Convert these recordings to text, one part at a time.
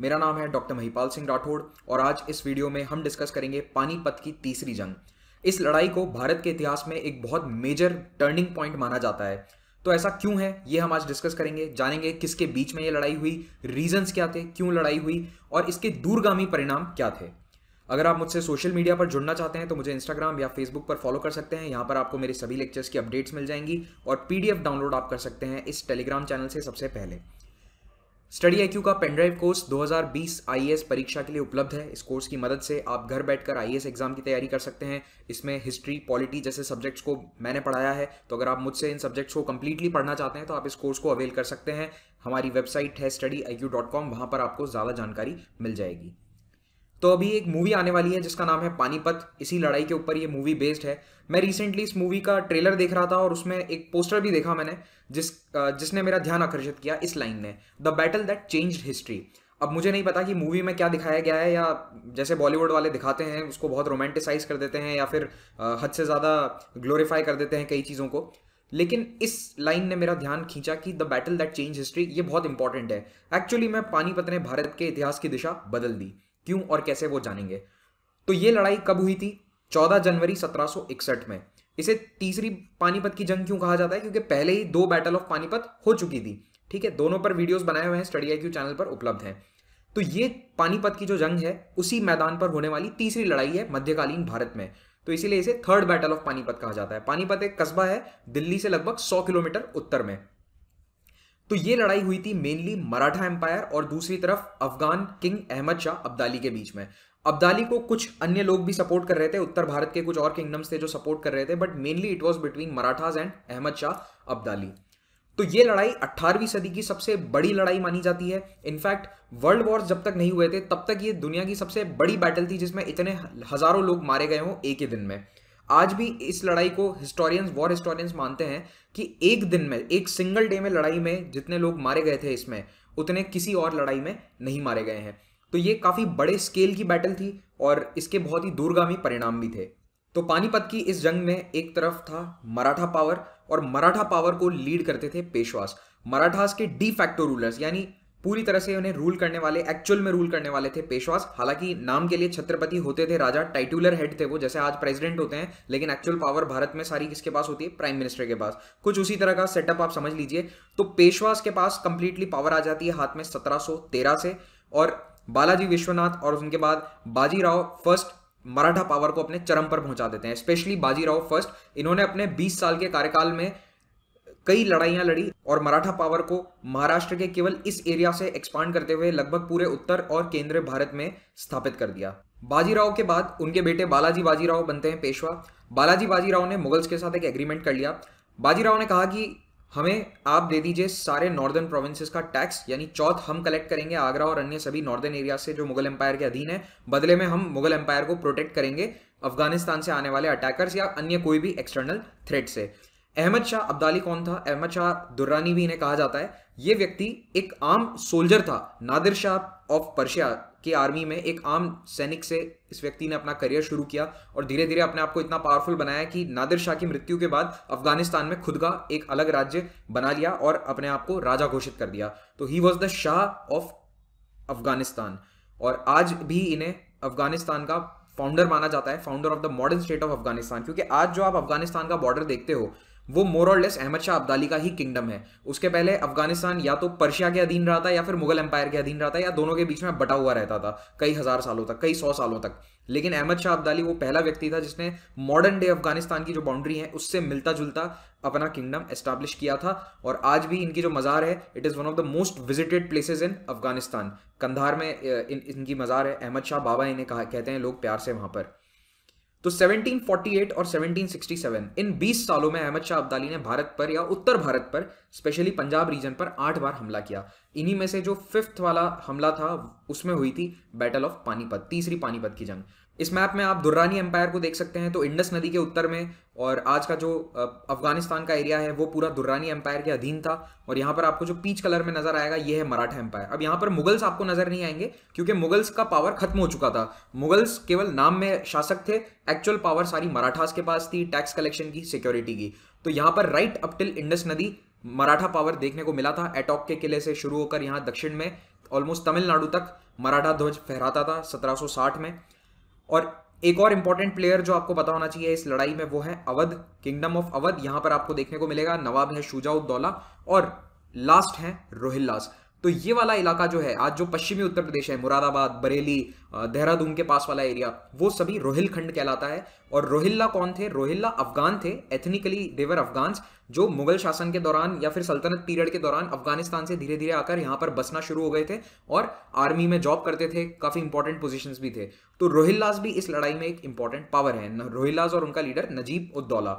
मेरा नाम है डॉक्टर महिपाल सिंह राठौड़ और आज इस वीडियो में हम डिस्कस करेंगे पानीपत की तीसरी जंग। इस लड़ाई को भारत के इतिहास में एक बहुत मेजर टर्निंग पॉइंट माना जाता है। तो ऐसा क्यों है? ये हम आज डिस्कस करेंगे, जानेंगे किसके बीच में ये लड़ाई हुई रीजंस क्या थे, क्यों लड़ाई हुई और इसके दूरगामी परिणाम क्या थे। अगर आप मुझसे सोशल मीडिया पर जुड़ना चाहते हैं तो मुझे इंस्टाग्राम या फेसबुक पर फॉलो कर सकते हैं। यहाँ पर आपको मेरे सभी लेक्चर्स की अपडेट्स मिल जाएँगी और पीडीएफ डाउनलोड आप कर सकते हैं इस टेलीग्राम चैनल से सबसे पहले। स्टडी आईक्यू का पेनड्राइव कोर्स 2020 आईएएस परीक्षा के लिए उपलब्ध है। इस कोर्स की मदद से आप घर बैठकर आईएएस एग्ज़ाम की तैयारी कर सकते हैं। इसमें हिस्ट्री, पॉलिटी जैसे सब्जेक्ट्स को मैंने पढ़ाया है। तो अगर आप मुझसे इन सब्जेक्ट्स को कम्प्लीटली पढ़ना चाहते हैं तो आप इस कोर्स को अवेल कर सकते हैं। हमारी वेबसाइट है स्टडी आई वहाँ पर आपको ज़्यादा जानकारी मिल जाएगी। तो अभी एक मूवी आने वाली है, जिसका नाम है पानीपत। इसी लड़ाई के ऊपर ये मूवी बेस्ड है। मैं रिसेंटली इस मूवी का ट्रेलर देख रहा था और उसमें एक पोस्टर भी देखा मैंने, जिस जिसने मेरा ध्यान आकर्षित किया इस लाइन ने। The battle that change history अब मुझे नहीं पता कि मूवी में क्या दिखाया गया है या जैसे बॉलीवुड वाले दिखाते हैं, उसको बहुत रोमांटिसाइज कर देते हैं या फिर हद से ज़्यादा ग्लोरीफाई कर देते हैं कई चीज़ों को। लेकिन इस लाइन ने मेरा ध्यान खींचा कि the battle that change history ये बहुत इंपॉर्टेंट है। एक्चुअली मैं पानीपत ने भारत के इतिहास की दिशा बदल दी। क्यों और कैसे वो जानेंगे? तो ये लड़ाई कब हुई थी? 14 जनवरी 1761 में। इसे तीसरी पानीपत की जंग क्यों कहा जाता है? क्योंकि पहले ही दो बैटल ऑफ़ पानीपत हो चुकी थी। ठीक है, दोनों पर वीडियोस बनाए हुए हैं स्टडी आई चैनल पर उपलब्ध हैं। तो ये पानीपत की जो जंग है, उसी मैदान पर होने वाली तीसरी लड़ाई है मध्यकालीन भारत में। तो इसीलिए इसे थर्ड बैटल ऑफ़ पानीपत कहा जाता है। पानीपत एक कस्बा है, दिल्ली से लगभग 100 किलोमीटर उत्तर में। तो ये लड़ाई हुई थी मेनली मराठा एम्पायर और दूसरी तरफ़ अफगान किंग अहमद शाह अब्दाली के बीच में। अब्दाली को कुछ अन्य लोग भी सपोर्ट कर रहे थे, उत्तर भारत के कुछ और किंगडम्स थे जो सपोर्ट कर रहे थे but mainly it was between Marathas and Ahmad Shah Abdali. तो ये लड़ाई 18वीं सदी की सबसे बड़ी लड़ाई मानी जाती है। इनफैक्ट वर्ल्ड वॉर जब तक नहीं हुए थे, तब तक ये दुनिया की सबसे बड़ी बैटल थी जिसमें इतने हज़ारों लोग मारे गए हों एक ही दिन में। आज भी इस लड़ाई को हिस्टोरियंस वॉर हिस्टोरियंस मानते हैं कि एक दिन में, एक सिंगल डे में लड़ाई में जितने लोग मारे गए थे इसमें, उतने किसी और लड़ाई में नहीं मारे गए हैं। तो ये काफ़ी बड़े स्केल की बैटल थी और इसके बहुत ही दूरगामी परिणाम भी थे। तो पानीपत की इस जंग में एक तरफ़ था मराठा पावर और मराठा पावर को लीड करते थे पेशवास। मराठास के डी फैक्टो रूलर्स यानी पूरी तरह से उन्हें रूल करने वाले एक्चुअल में रूल करने वाले थे पेशवास। हालाँकि नाम के लिए छत्रपति होते थे राजा टाइटुलर हेड थे वो, जैसे आज प्रेसिडेंट होते हैं, लेकिन एक्चुअल पावर भारत में सारी किसके पास होती है? प्राइम मिनिस्टर के पास। कुछ उसी तरह का सेटअप आप समझ लीजिए। तो पेशवास के पास कंप्लीटली पावर आ जाती है हाथ में सत्रह से और बालाजी विश्वनाथ और उनके बाद बाजीराव फ़र्स्ट मराठा पावर को अपने चरम पर पहुँचा देते हैं। स्पेशली बाजीराव फ़र्स्ट इन्होंने अपने 20 साल के कार्यकाल में कई लड़ाइयाँ लड़ी और मराठा पावर को महाराष्ट्र के केवल इस एरिया से एक्सपांड करते हुए लगभग पूरे उत्तर और केंद्रीय भारत में स्थापित कर दिया। बाजीराव के बाद उनके बेटे बालाजी बाजीराव बनते हैं पेशवा। बालाजी बाजीराव ने मुगल्स के साथ एक एग्रीमेंट कर लिया। बाजीराव ने कहा कि हमें आप दे दीजिए सारे नॉर्दर्न प्रोविंसेस का टैक्स यानी चौथ हम कलेक्ट करेंगे, आगरा और अन्य सभी नॉर्दर्न एरिया से जो मुगल एम्पायर के अधीन है, बदले में हम मुगल एम्पायर को प्रोटेक्ट करेंगे, अफ़गानिस्तान से आने वाले अटैकर्स या अन्य कोई भी एक्सटर्नल थ्रेट से। अहमद शाह अब्दाली कौन था? अहमद शाह दुर्रानी भी इन्हें कहा जाता है। ये व्यक्ति एक आम सोल्जर था, नादिर शाह ऑफ़ पर्शिया की आर्मी में एक आम सैनिक से इस व्यक्ति ने अपना करियर शुरू किया और धीरे धीरे अपने आप को इतना पावरफुल बनाया कि नादिर शाह की मृत्यु के बाद अफ़गानिस्तान में खुद का एक अलग राज्य बना लिया और अपने आप को राजा घोषित कर दिया। तो he was the Shah of Afghanistan और आज भी इन्हें अफ़गानिस्तान का फाउंडर माना जाता है founder of the modern state of Afghanistan. क्योंकि आज जो आप अफ़गानिस्तान का बॉर्डर देखते हो वो मोर और लेस अहमद शाह अब्दाली का ही किंगडम है। उसके पहले अफ़गानिस्तान या तो पर्शिया के अधीन रहा था या फिर मुगल एम्पायर के अधीन रहा था या दोनों के बीच में बटा हुआ रहता था कई हज़ार सालों तक कई सौ सालों तक। लेकिन अहमद शाह अब्दाली वो पहला व्यक्ति था जिसने मॉडर्न डे अफ़गानिस्तान की जो बाउंड्री है उससे मिलता जुलता अपना किंगडम एस्टैब्लिश किया था। और आज भी इनकी जो मज़ार है it is one of the most visited places in Afghanistan. Kandahar में इन, इनकी मज़ार है अहमद शाह बाबा इन्हें कहा कहते हैं लोग प्यार से वहाँ पर। तो 1748 और 1767 इन 20 सालों में अहमद शाह अब्दाली ने भारत पर या उत्तर भारत पर स्पेशली पंजाब रीजन पर आठ बार हमला किया। इन्हीं में से जो फिफ्थ वाला हमला था, उसमें हुई थी बैटल ऑफ़ पानीपत तीसरी पानीपत की जंग। इस मैप में आप दुर्रानी एम्पायर को देख सकते हैं तो इंडस नदी के उत्तर में, और आज का जो अफ़गानिस्तान का एरिया है, वो पूरा दुर्रानी एम्पायर के अधीन था, और यहाँ पर आपको जो पीच कलर में नज़र आएगा, ये है मराठा एम्पायर। अब यहाँ पर मुगल्स आपको नज़र नहीं आएँगे, क्योंकि मुगल्स का पावर खत्म हो चुका था। मुगल्स केवल नाम में शासक थे एक्चुअल पावर सारी मराठास के पास थी टैक्स कलेक्शन की सिक्योरिटी की। तो यहाँ पर राइट अप टिल इंडस नदी, मराठा पावर देखने को मिला था एटॉक के किले से शुरू होकर यहाँ दक्षिण में ऑलमोस्ट तमिलनाडु तक मराठा ध्वज फहराता था 1760 में। और एक और इंपॉर्टेंट प्लेयर जो आपको पता होना चाहिए इस लड़ाई में वो है अवध किंगडम ऑफ़ अवध। यहाँ पर आपको देखने को मिलेगा, नवाब है शुजाउद्दौला और लास्ट है रोहिल्लास। तो ये वाला इलाका जो है, आज जो पश्चिमी उत्तर प्रदेश है, मुरादाबाद, बरेली देहरादून के पास वाला एरिया वो सभी रोहिलखंड कहलाता है। और रोहिल्ला कौन थे? रोहिल्ला अफगान थे एथनिकली देवर अफगान्स जो मुगल शासन के दौरान या फिर सल्तनत पीरियड के दौरान अफ़गानिस्तान से धीरे धीरे आकर यहाँ पर बसना शुरू हो गए थे और आर्मी में जॉब करते थे, काफ़ी इंपॉर्टेंट पोजिशन भी थे। तो रोहिल्लास भी इस लड़ाई में एक इंपॉर्टेंट पावर है रोहिल्लास और उनका लीडर नजीब उद्दौला।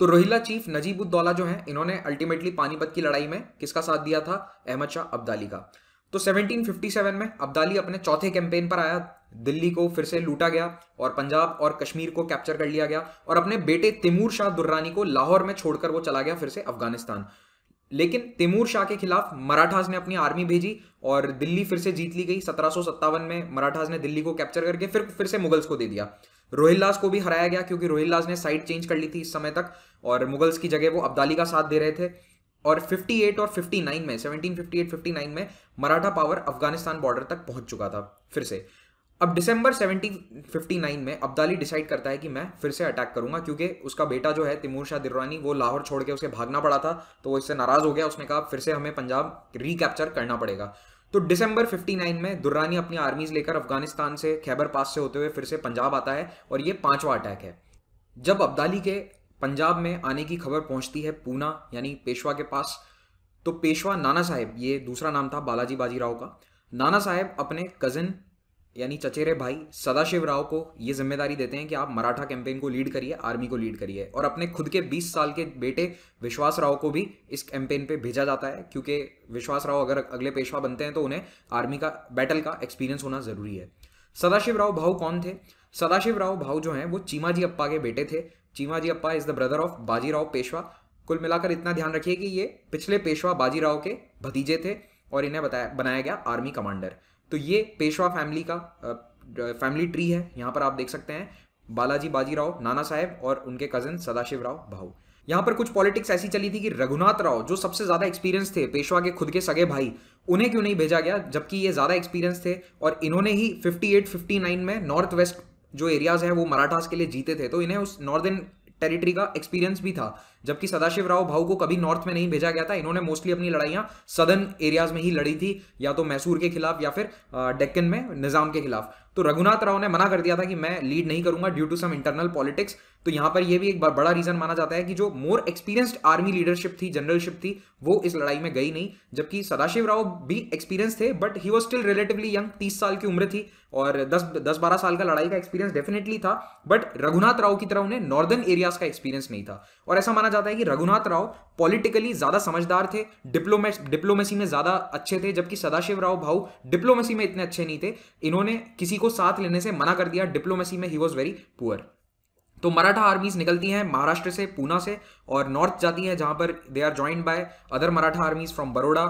तो रोहिल्ला चीफ नजीब उद्दौला जो है, इन्होंने अल्टीमेटली पानीपत की लड़ाई में किसका साथ दिया था? अहमद शाह अब्दाली का। तो 1757 में अब्दाली अपने चौथे कैंपेन पर आया, दिल्ली को फिर से लूटा गया और पंजाब और कश्मीर को कैप्चर कर लिया गया और अपने बेटे तिमूर शाह दुर्रानी को लाहौर में छोड़कर वो चला गया फिर से अफ़गानिस्तान। लेकिन तिमूर शाह के खिलाफ मराठास ने अपनी आर्मी भेजी और दिल्ली फिर से जीत ली गई। सत्रह में मराठास ने दिल्ली को कैप्चर करके फिर फिर से मुगल्स को दे दिया। रोहिल्लास को भी हराया गया क्योंकि रोहिल्लास ने साइड चेंज कर ली थी इस समय तक और मुगल्स की जगह वो अब्दाली का साथ दे रहे थे। और 58 और 59 में 1758 59 में मराठा पावर अफ़गानिस्तान बॉर्डर तक पहुँच चुका था, फिर से। अब दिसंबर 1759 में अब्दाली डिसाइड करता है कि मैं फिर से अटैक करूँगा क्योंकि उसका बेटा जो है तिमूर शाह दिरवानी, वो लाहौर छोड़ के उसे भागना पड़ा था तो वो इससे नाराज़ हो गया, उसने कहा फिर से हमें पंजाब रिकैप्चर करना पड़ेगा। तो दिसंबर 59 में दुर्रानी अपनी आर्मीज लेकर अफ़गानिस्तान से खैबर पास से होते हुए फिर से पंजाब आता है और ये पांचवा अटैक है। जब अब्दाली के पंजाब में आने की खबर पहुँचती है पूना, यानी पेशवा के पास तो पेशवा नाना साहेब, ये दूसरा नाम था बालाजी बाजीराव का, नाना साहेब अपने कजिन यानी चचेरे भाई सदाशिव राव को ये ज़िम्मेदारी देते हैं कि आप मराठा कैंपेन को लीड करिए आर्मी को लीड करिए। और अपने खुद के 20 साल के बेटे विश्वास राव को भी इस कैंपेन पे भेजा जाता है, क्योंकि विश्वास राव अगर अगले पेशवा बनते हैं तो उन्हें आर्मी का बैटल का एक्सपीरियंस होना ज़रूरी है। सदाशिव राव भाव कौन थे? सदाशिव राव भाव जो हैं, वो चीमाजी अप्पा के बेटे थे। Chimaji Appa is the brother of Bajirao Peshwa. कुल मिलाकर इतना ध्यान रखिए कि ये पिछले पेशवा बाजीराव के भतीजे थे और इन्हें बताया, बनाया गया आर्मी कमांडर तो ये पेशवा फैमिली का फैमिली ट्री है। यहाँ पर आप देख सकते हैं, बालाजी बाजीराव, नाना साहेब और उनके कज़न सदाशिव राव भाऊ यहाँ पर कुछ पॉलिटिक्स ऐसी चली थी कि रघुनाथ राव, जो सबसे ज़्यादा एक्सपीरियंस थे पेशवा के खुद के सगे भाई, उन्हें क्यों नहीं भेजा गया, जबकि ये ज़्यादा एक्सपीरियंस थे और इन्होंने ही 58 59 में नॉर्थ वेस्ट जो एरियाज़ हैं, वो मराठास के लिए जीते थे। तो इन्हें उस नॉर्दर्न टेरिटरी का एक्सपीरियंस भी था, जबकि सदाशिव राव भाऊ को कभी नॉर्थ में नहीं भेजा गया था। इन्होंने मोस्टली अपनी लड़ाइयाँ सदर्न एरियाज़ में ही लड़ी थी, या तो मैसूर के खिलाफ या फिर डेक्कन में निज़ाम के खिलाफ। तो रघुनाथ राव ने मना कर दिया था कि मैं लीड नहीं करूँगा due to some internal politics तो यहाँ पर यह भी एक बड़ा रीजन माना जाता है कि जो मोर एक्सपीरियंस्ड आर्मी लीडरशिप थी जनरलशिप थी, वो इस लड़ाई में गई नहीं। जबकि सदाशिव राव भी एक्सपीरियंस थे but he was still relatively young तीस साल की उम्र थी और दस दस बारह साल का लड़ाई का एक्सपीरियंस डेफिनेटली था बट रघुनाथ राव की तरह उन्हें नॉर्दर्न एरियाज़ का एक्सपीरियंस नहीं था। और ऐसा माना जाता है कि रघुनाथ राव पॉलिटिकली ज़्यादा समझदार थे डिप्लोमे डिप्लोमेसी में ज़्यादा अच्छे थे, जबकि सदाशिव राव भाऊ डिप्लोमेसी में इतने अच्छे नहीं थे। इन्होंने किसी को साथ लेने से मना कर दिया डिप्लोमेसी में ही वॉज़ वेरी पुअर तो मराठा आर्मीज निकलती हैं महाराष्ट्र से, पूना से और नॉर्थ जाती है, जहाँ पर they are joined by other Maratha armies from Baroda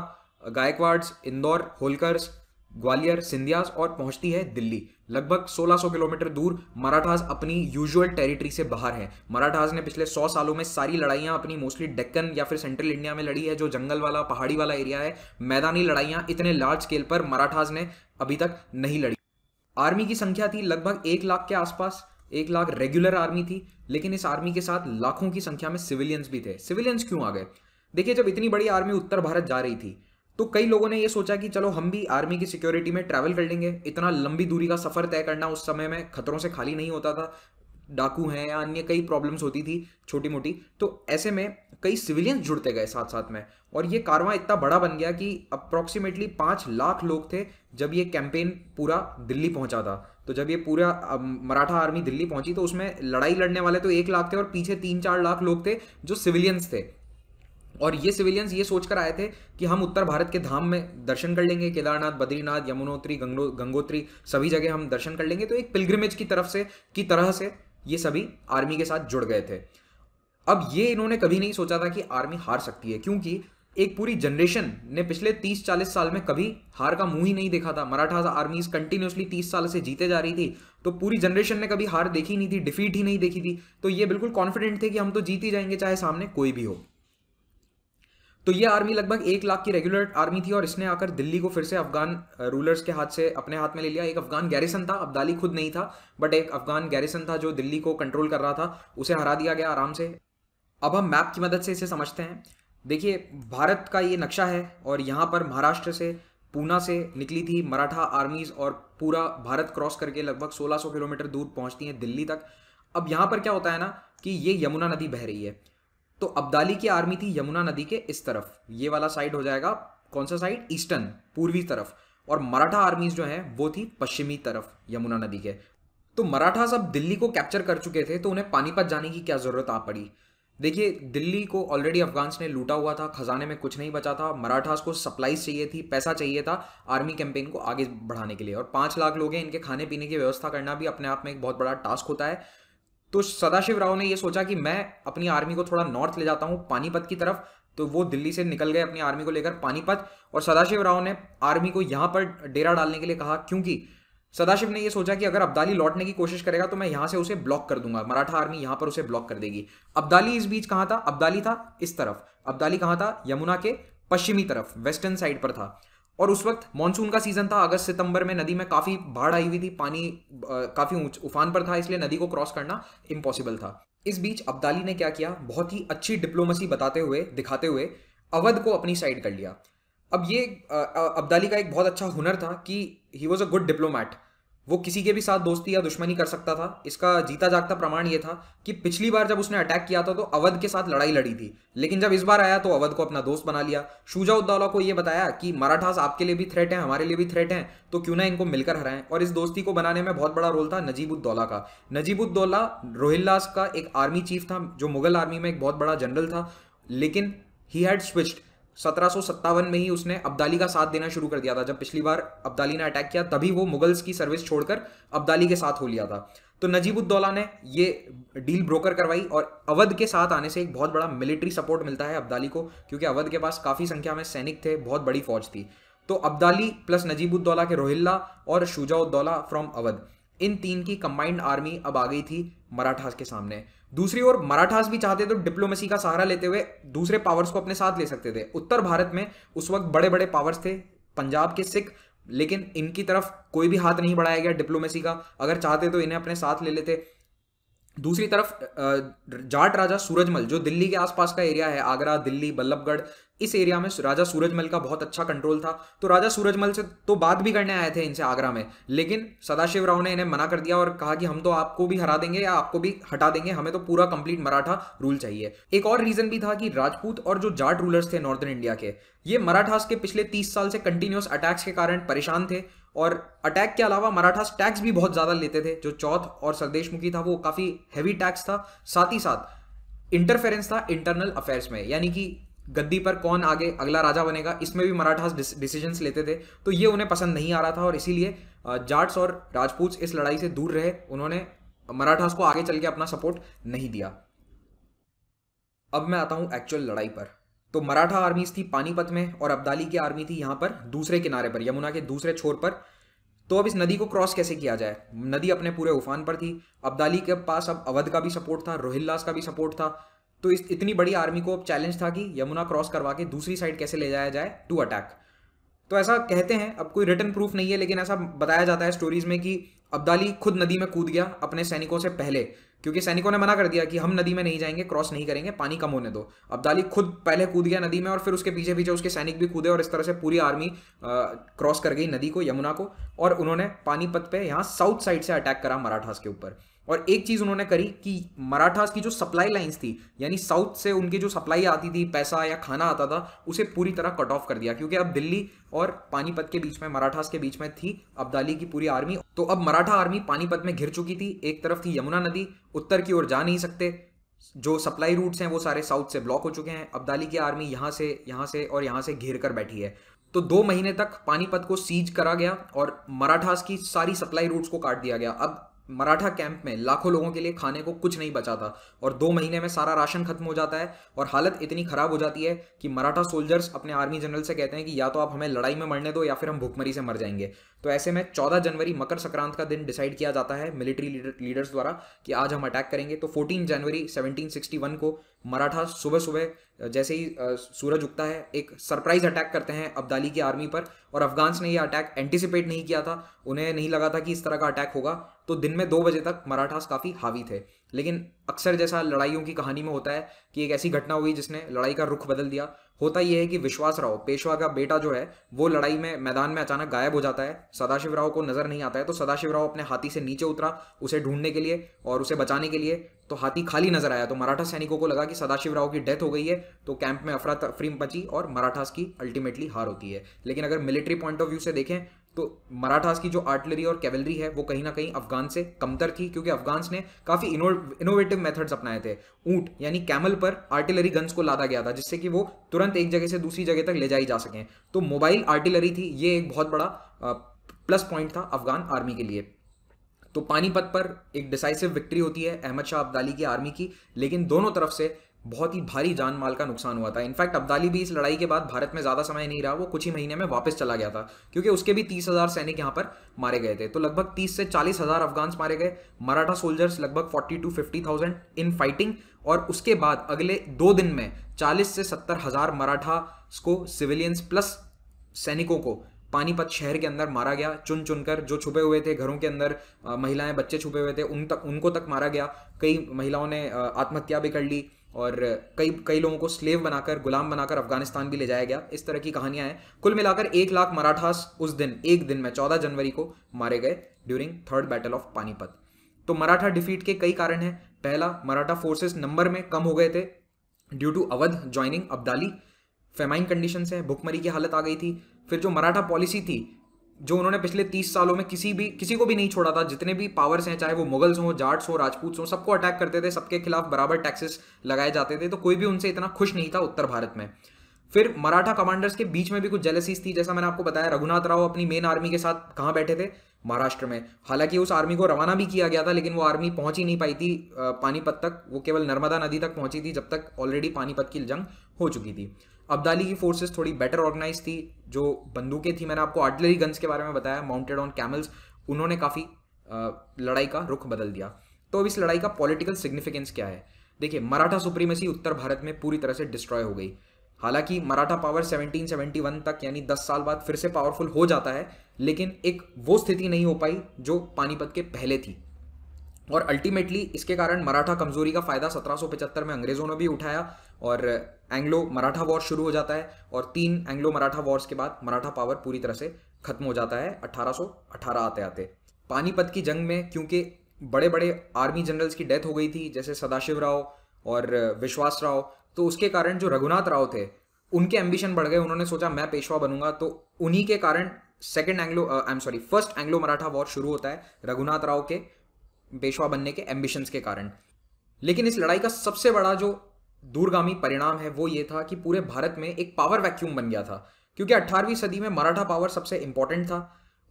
Gaekwads, Indore Holkars Gwalior, Scindias और पहुँचती है दिल्ली। लगभग 1600 किलोमीटर दूर मराठास अपनी यूजुअल टेरिटरी से बाहर है। मराठास ने पिछले 100 सालों में सारी लड़ाइयाँ अपनी मोस्टली डेक्कन या फिर सेंट्रल इंडिया में लड़ी है, जो जंगल वाला, पहाड़ी वाला एरिया है। मैदानी लड़ाइयाँ इतने लार्ज स्केल पर मराठास ने अभी तक नहीं लड़ी। आर्मी की संख्या थी लगभग एक लाख के आसपास। एक लाख रेगुलर आर्मी थी, लेकिन इस आर्मी के साथ लाखों की संख्या में सिविलियंस भी थे। सिविलियंस क्यों आ गए? देखिए, जब इतनी बड़ी आर्मी उत्तर भारत जा रही थी तो कई लोगों ने ये सोचा कि चलो हम भी आर्मी की सिक्योरिटी में ट्रैवल कर लेंगे। इतना लंबी दूरी का सफ़र तय करना उस समय में खतरों से खाली नहीं होता था। डाकू हैं या अन्य कई प्रॉब्लम्स होती थी छोटी मोटी तो ऐसे में कई सिविलियंस जुड़ते गए साथ साथ में। और ये कारवां इतना बड़ा बन गया कि अप्रॉक्सीमेटली पाँच लाख लोग थे जब ये कैंपेन पूरा दिल्ली पहुँचा था। तो जब ये पूरा मराठा आर्मी दिल्ली पहुँची तो उसमें लड़ाई लड़ने वाले तो एक लाख थे और पीछे तीन चार लाख लोग थे जो सिविलियंस थे। और ये सिविलियंस ये सोचकर आए थे कि हम उत्तर भारत के धाम में दर्शन कर लेंगे, केदारनाथ, बद्रीनाथ, यमुनोत्री गंगोत्री, सभी जगह हम दर्शन कर लेंगे। तो एक पिलग्रिमेज की तरफ़ से, की तरह से ये सभी आर्मी के साथ जुड़ गए थे। अब ये इन्होंने कभी नहीं सोचा था कि आर्मी हार सकती है, क्योंकि एक पूरी जनरेशन ने पिछले 30-40 साल में कभी हार का मुँह ही नहीं देखा था। मराठा आर्मी कंटिन्यूसली 30 साल से जीते जा रही थी तो पूरी जनरेशन ने कभी हार देखी नहीं थी डिफीट ही नहीं देखी थी। तो ये बिल्कुल कॉन्फिडेंट थे कि हम तो जीत ही जाएँगे, चाहे सामने कोई भी हो। तो ये आर्मी लगभग एक लाख की रेगुलर आर्मी थी और इसने आकर दिल्ली को फिर से अफगान रूलर्स के हाथ से अपने हाथ में ले लिया। एक अफगान गैरिसन था, अब्दाली खुद नहीं था बट एक अफगान गैरिसन था जो दिल्ली को कंट्रोल कर रहा था, उसे हरा दिया गया आराम से। अब हम मैप की मदद से इसे समझते हैं। देखिए, भारत का ये नक्शा है और यहाँ पर महाराष्ट्र से, पूना से निकली थी मराठा आर्मीज और पूरा भारत क्रॉस करके लगभग 1600 किलोमीटर दूर पहुँचती हैं दिल्ली तक। अब यहाँ पर क्या होता है ना कि ये यमुना नदी बह रही है। तो अब्दाली की आर्मी थी यमुना नदी के इस तरफ़। ये वाला साइड हो जाएगा कौन सा साइड ईस्टर्न पूर्वी तरफ़। और मराठा आर्मीज जो है, वो थी पश्चिमी तरफ़ यमुना नदी के। तो मराठा सब दिल्ली को कैप्चर कर चुके थे तो उन्हें पानीपत जाने की क्या ज़रूरत आ पड़ी? देखिए, दिल्ली को ऑलरेडी अफगान्स ने लूटा हुआ था, खजाने में कुछ नहीं बचा था। मराठास को सप्लाईज चाहिए थी, पैसा चाहिए था आर्मी कैंपेन को आगे बढ़ाने के लिए। और पाँच लाख लोग हैं, इनके खाने पीने की व्यवस्था करना भी अपने आप में एक बहुत बड़ा टास्क होता है। तो सदाशिव राव ने यह सोचा कि मैं अपनी आर्मी को थोड़ा नॉर्थ ले जाता हूँ, पानीपत की तरफ़। तो वो दिल्ली से निकल गए अपनी आर्मी को लेकर पानीपत और सदाशिव राव ने आर्मी को यहाँ पर डेरा डालने के लिए कहा, क्योंकि सदाशिव ने यह सोचा कि अगर अब्दाली लौटने की कोशिश करेगा तो मैं यहाँ से उसे ब्लॉक कर दूँगा, मराठा आर्मी यहाँ पर उसे ब्लॉक कर देगी। अब्दाली इस बीच कहाँ था? अब्दाली था इस तरफ़। अब्दाली कहाँ था? यमुना के पश्चिमी तरफ़, वेस्टर्न साइड पर था। और उस वक्त मानसून का सीज़न था, अगस्त, सितंबर में नदी में काफ़ी बाढ़ आई हुई थी, पानी काफ़ी उफान पर था, इसलिए नदी को क्रॉस करना इम्पॉसिबल था। इस बीच अब्दाली ने क्या किया? बहुत ही अच्छी डिप्लोमेसी बताते हुए, दिखाते हुए, अवध को अपनी साइड कर लिया। अब ये अब्दाली का एक बहुत अच्छा हुनर था कि he was a good diplomat वो किसी के भी साथ दोस्ती या दुश्मनी कर सकता था। इसका जीता जागता प्रमाण ये था कि पिछली बार जब उसने अटैक किया था तो अवध के साथ लड़ाई लड़ी थी। लेकिन जब इस बार आया तो अवध को अपना दोस्त बना लिया। शुजा उद्दौला को यह बताया कि मराठास आपके लिए भी थ्रेट है, हमारे लिए भी थ्रेट है तो क्यों ना इनको मिलकर हराएँ। और इस दोस्ती को बनाने में बहुत बड़ा रोल था नजीबुद्दौला का। नजीबुद्दौला रोहिल्लास का एक आर्मी चीफ था, जो मुगल आर्मी में एक बहुत बड़ा जनरल था, लेकिन ही हैड स्विच्ड सत्रह सौ सत्तावन में ही उसने अब्दाली का साथ देना शुरू कर दिया था। जब पिछली बार अब्दाली ने अटैक किया, तभी वो मुगल्स की सर्विस छोड़कर अब्दाली के साथ हो लिया था। तो नजीबुद्दौला ने ये डील ब्रोकर करवाई और अवध के साथ आने से एक बहुत बड़ा मिलिट्री सपोर्ट मिलता है अब्दाली को, क्योंकि अवध के पास काफ़ी संख्या में सैनिक थे, बहुत बड़ी फौज थी। तो अब्दाली प्लस नजीबुद्दौला के रोहिल्ला और शुजाउद्दौला फ्रॉम अवध। इन तीन की कंबाइंड आर्मी अब आ गई थी मराठास के सामने। दूसरी ओर मराठास भी चाहते तो डिप्लोमेसी का सहारा लेते हुए दूसरे पावर्स को अपने साथ ले सकते थे। उत्तर भारत में उस वक्त बड़े बड़े पावर्स थे, पंजाब के सिख, लेकिन इनकी तरफ़ कोई भी हाथ नहीं बढ़ाया गया डिप्लोमेसी का। अगर चाहते तो इन्हें अपने साथ ले लेते। दूसरी तरफ़ जाट राजा सूरजमल, जो दिल्ली के आसपास का एरिया है, आगरा, दिल्ली, बल्लभगढ़ इस एरिया में राजा सूरजमल का बहुत अच्छा कंट्रोल था। तो राजा सूरजमल से तो बात भी करने आए थे इनसे आगरा में। लेकिन सदाशिव राव ने इन्हें मना कर दिया और कहा कि हम तो आपको भी हरा देंगे या आपको भी हटा देंगे, हमें तो पूरा कंप्लीट मराठा रूल चाहिए। एक और रीजन भी था कि राजपूत और जो जाट रूलर्स थे नॉर्दर्न इंडिया के, ये मराठास के पिछले तीस साल से कंटिन्यूस अटैक्स के कारण परेशान थे और अटैक के अलावा मराठास टैक्स भी बहुत ज़्यादा लेते थे। जो चौथ और सरदेशमुखी था वो काफ़ी हैवी टैक्स था। साथ ही साथ इंटरफेरेंस था इंटरनल अफेयर्स में, यानी कि गद्दी पर कौन आगे अगला राजा बनेगा, इसमें भी मराठास डिसीजंस लेते थे तो ये उन्हें पसंद नहीं आ रहा था और इसीलिए जाट्स और राजपूत इस लड़ाई से दूर रहे, उन्होंने मराठास को आगे चल के अपना सपोर्ट नहीं दिया। अब मैं आता हूँ एक्चुअल लड़ाई पर। तो मराठा आर्मीज थी पानीपत में और अब्दाली की आर्मी थी यहाँ पर दूसरे किनारे पर, यमुना के दूसरे छोर पर। तो अब इस नदी को क्रॉस कैसे किया जाए? नदी अपने पूरे उफान पर थी, अब्दाली के पास अब अवध का भी सपोर्ट था, रोहिल्लास का भी सपोर्ट था तो इस इतनी बड़ी आर्मी को अब चैलेंज था कि यमुना क्रॉस करवा के दूसरी साइड कैसे ले जाया जाए टू अटैक तो ऐसा कहते हैं, अब कोई रिटर्न प्रूफ नहीं है, लेकिन ऐसा बताया जाता है स्टोरीज में कि अब्दाली खुद नदी में कूद गया अपने सैनिकों से पहले, क्योंकि सैनिकों ने मना कर दिया कि हम नदी में नहीं जाएँगे क्रॉस नहीं करेंगे, पानी कम होने दो। अब्दाली खुद पहले कूद गया नदी में और फिर उसके पीछे पीछे उसके सैनिक भी कूदे और इस तरह से पूरी आर्मी क्रॉस कर गई नदी को, यमुना को, और उन्होंने पानीपत पे यहाँ साउथ साइड से अटैक करा मराठास के ऊपर। और एक चीज़ उन्होंने करी कि मराठास की जो सप्लाई लाइंस थी, यानी साउथ से उनकी जो सप्लाई आती थी, पैसा या खाना आता था, उसे पूरी तरह कट ऑफ़ कर दिया। क्योंकि अब दिल्ली और पानीपत के बीच में, मराठास के बीच में थी अब्दाली की पूरी आर्मी तो अब मराठा आर्मी पानीपत में घिर चुकी थी। एक तरफ़ थी यमुना नदी, उत्तर की ओर जा नहीं सकते। जो सप्लाई रूट्स हैं, वो सारे साउथ से ब्लॉक हो चुके हैं। अब्दाली की आर्मी यहाँ से यहाँ से और यहाँ से घेर कर बैठी है। तो दो महीने तक पानीपत को सीज करा गया और मराठास की सारी सप्लाई रूट्स को काट दिया गया। अब मराठा कैंप में लाखों लोगों के लिए खाने को कुछ नहीं बचा था और दो महीने में सारा राशन खत्म हो जाता है और हालत इतनी खराब हो जाती है कि मराठा सोल्जर्स अपने आर्मी जनरल से कहते हैं कि या तो आप हमें लड़ाई में मरने दो या फिर हम भुखमरी से मर जाएँगे। तो ऐसे में चौदह जनवरी मकर संक्रांत का दिन डिसाइड किया जाता है मिलिट्री लीडर्स द्वारा कि आज हम अटैक करेंगे। तो फोर्टीन जनवरी सेवनटीन को मराठा सुबह सुबह जैसे ही सूरज उगता है, एक सरप्राइज़ अटैक करते हैं अब्दाली की आर्मी पर, और अफगान्स ने यह अटैक एंटिसिपेट नहीं किया था, उन्हें नहीं लगा था कि इस तरह का अटैक होगा तो दिन में दो बजे तक मराठास काफ़ी हावी थे। लेकिन अक्सर जैसा लड़ाइयों की कहानी में होता है कि एक ऐसी घटना हुई जिसने लड़ाई का रुख बदल दिया, होता यह है कि विश्वास राव पेशवा का बेटा जो है, वो लड़ाई में, मैदान में अचानक गायब हो जाता है, सदाशिव राव को नज़र नहीं आता है तो सदाशिव राव अपने हाथी से नीचे उतरा, उसे ढूँढने के लिए, और उसे बचाने के लिए तो हाथी खाली नज़र आया तो मराठा सैनिकों को लगा कि सदाशिव राव की डेथ हो गई है तो कैंप में अफरा तफरी बची और मराठास की अल्टीमेटली हार होती है। लेकिन अगर मिलिट्री पॉइंट ऑफ़ व्यू से देखें तो मराठास की जो आर्टिलरी और कैवलरी है, वो कहीं ना कहीं अफगान से कमतर थी, क्योंकि अफगान्स ने काफ़ी इनोवेटिव मेथड्स अपनाए थे। ऊँट, यानी कैमल पर आर्टिलरी गन्स को लादा गया था, जिससे कि वो तुरंत एक जगह से दूसरी जगह तक ले जाई जा सकें। तो मोबाइल आर्टिलरी थी, ये एक बहुत बड़ा प्लस पॉइंट था अफगान आर्मी के लिए। तो पानीपत पर एक डिसाइसिव विक्ट्री होती है, अहमद शाह अब्दाली की आर्मी की, लेकिन दोनों तरफ़ से बहुत ही भारी जान माल का नुकसान हुआ था। इनफैक्ट अब्दाली भी इस लड़ाई के बाद भारत में ज़्यादा समय नहीं रहा, वो कुछ ही महीने में वापस चला गया था, क्योंकि उसके भी तीस हज़ार सैनिक यहाँ पर मारे गए थे। तो लगभग तीस से चालीस हज़ार अफगान्स मारे गए। मराठा सोल्जर्स लगभग forty to fifty thousand in fighting और उसके बाद अगले दो दिन में चालीस से सत्तर हज़ार मराठा को सिविलियंस प्लस सैनिकों को पानीपत शहर के अंदर मारा गया चुन चुनकर जो छुपे हुए थे घरों के अंदर महिलाएँ, बच्चे छुपे हुए थे, उन तक, उनको तक मारा गया। कई महिलाओं ने आत्महत्या भी कर ली और कई कई लोगों को स्लेव बनाकर, गुलाम बनाकर अफ़गानिस्तान भी ले जाया गया। इस तरह की कहानियाँ हैं। कुल मिलाकर एक लाख मराठास उस दिन, एक दिन में चौदह जनवरी को मारे गए during third battle of Panipat. तो मराठा डिफीट के कई कारण हैं। पहला, मराठा फोर्सेस नंबर में कम हो गए थे due to Awadh joining Abdali. Famine condition है। भुखमरी की हालत आ गई थी। फिर जो मराठा पॉलिसी थी, जो उन्होंने पिछले तीस सालों में किसी भी, किसी को भी नहीं छोड़ा था, जितने भी पावर्स हैं, चाहे वो मुगल्स हों, जाट्स हों, राजपूत हों, सबको अटैक करते थे, सबके खिलाफ बराबर टैक्सेस लगाए जाते थे तो कोई भी उनसे इतना खुश नहीं था उत्तर भारत में। फिर मराठा कमांडर्स के बीच में भी कुछ जेलसीज थी, जैसा मैंने आपको बताया, रघुनाथ राव अपनी मेन आर्मी के साथ कहाँ बैठे थे? महाराष्ट्र में। हालाँकि उस आर्मी को रवाना भी किया गया था, लेकिन वो आर्मी पहुँच ही नहीं पाई थी पानीपत तक। वो केवल नर्मदा नदी तक पहुँची थी, जब तक ऑलरेडी पानीपत की जंग हो चुकी थी। अब्दाली की फोर्सेस थोड़ी बेटर ऑर्गेनाइज थी, जो बंदूकें थी, मैंने आपको आर्टिलरी गन्स के बारे में बताया माउंटेड ऑन कैमल्स उन्होंने काफ़ी लड़ाई का रुख बदल दिया। तो अब इस लड़ाई का पॉलिटिकल सिग्निफिकेंस क्या है? देखिए, मराठा सुप्रीमेसी उत्तर भारत में पूरी तरह से डिस्ट्रॉय हो गई। हालाँकि मराठा पावर 1771 तक, यानी 10 साल बाद फिर से पावरफुल हो जाता है, लेकिन एक वो स्थिति नहीं हो पाई जो पानीपत के पहले थी। और अल्टीमेटली इसके कारण मराठा कमज़ोरी का फ़ायदा 1775 में अंग्रेज़ों ने भी उठाया और एंग्लो मराठा वॉर शुरू हो जाता है और तीन एंग्लो मराठा वॉर्स के बाद मराठा पावर पूरी तरह से खत्म हो जाता है 1818 आते आते। पानीपत की जंग में क्योंकि बड़े बड़े आर्मी जनरल्स की डेथ हो गई थी, जैसे सदाशिव राव और विश्वास राव तो उसके कारण जो रघुनाथ राव थे, उनके एम्बिशन बढ़ गए। उन्होंने सोचा, मैं पेशवा बनूँगा। तो उन्हीं के कारण second Anglo I am sorry first Anglo Maratha war शुरू होता है रघुनाथ राव के पेशवा बनने के एम्बिशंस के कारण। लेकिन इस लड़ाई का सबसे बड़ा जो दूरगामी परिणाम है वो ये था कि पूरे भारत में एक पावर वैक्यूम बन गया था, क्योंकि 18वीं सदी में मराठा पावर सबसे इंपॉर्टेंट था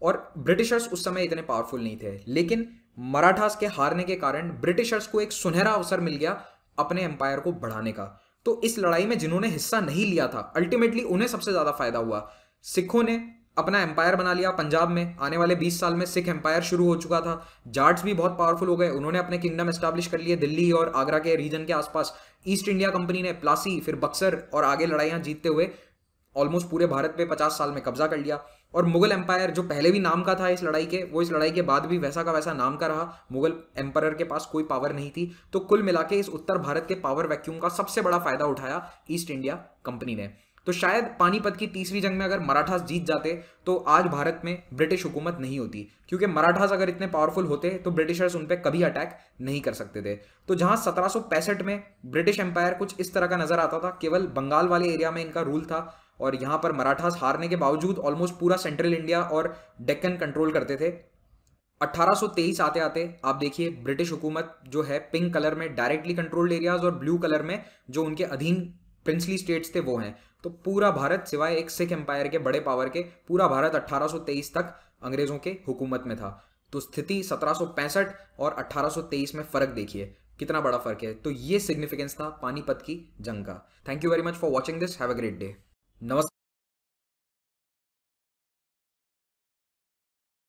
और ब्रिटिशर्स उस समय इतने पावरफुल नहीं थे। लेकिन मराठास के हारने के कारण ब्रिटिशर्स को एक सुनहरा अवसर मिल गया अपने एम्पायर को बढ़ाने का। तो इस लड़ाई में जिन्होंने हिस्सा नहीं लिया था अल्टीमेटली उन्हें सबसे ज़्यादा फ़ायदा हुआ। सिखों ने अपना एम्पायर बना लिया। पंजाब में आने वाले 20 साल में सिख एम्पायर शुरू हो चुका था। जाट्स भी बहुत पावरफुल हो गए। उन्होंने अपने किंगडम एस्टैब्लिश कर लिए दिल्ली और आगरा के रीजन के आसपास। ईस्ट इंडिया कंपनी ने प्लासी फिर बक्सर और आगे लड़ाइयाँ जीतते हुए ऑलमोस्ट पूरे भारत पे पचास साल में कब्जा कर लिया। और मुगल एम्पायर जो पहले भी नाम का था इस लड़ाई के, वो इस लड़ाई के बाद भी वैसा का वैसा नाम का रहा। मुगल एम्पायर के पास कोई पावर नहीं थी। तो कुल मिला के इस उत्तर भारत के पावर वैक्यूम का सबसे बड़ा फ़ायदा उठाया ईस्ट इंडिया कंपनी ने। तो शायद पानीपत की तीसरी जंग में अगर मराठास जीत जाते तो आज भारत में ब्रिटिश हुकूमत नहीं होती। क्योंकि मराठास अगर इतने पावरफुल होते तो ब्रिटिशर्स उन पर कभी अटैक नहीं कर सकते थे। तो जहाँ सत्रह सौ पैंसठ में ब्रिटिश एम्पायर कुछ इस तरह का नज़र आता था, केवल बंगाल वाले एरिया में इनका रूल था, और यहाँ पर मराठास हारने के बावजूद ऑलमोस्ट पूरा सेंट्रल इंडिया और डेक्कन कंट्रोल करते थे। 1823 आते आते आप देखिए, ब्रिटिश हुकूमत जो है पिंक कलर में डायरेक्टली कंट्रोल्ड एरियाज़ और ब्लू कलर में जो उनके अधीन प्रिंसली स्टेट्स थे, वो हैं। तो पूरा भारत सिवाय एक सिख एम्पायर के बड़े पावर के, पूरा भारत 1823 तक अंग्रेज़ों के हुकूमत में था। तो स्थिति 1765 और 1823 में फ़र्क देखिए, कितना बड़ा फ़र्क है। तो ये सिग्निफिकेंस था पानीपत की जंग का। Thank you very much for watching this have a great day नमस्कार।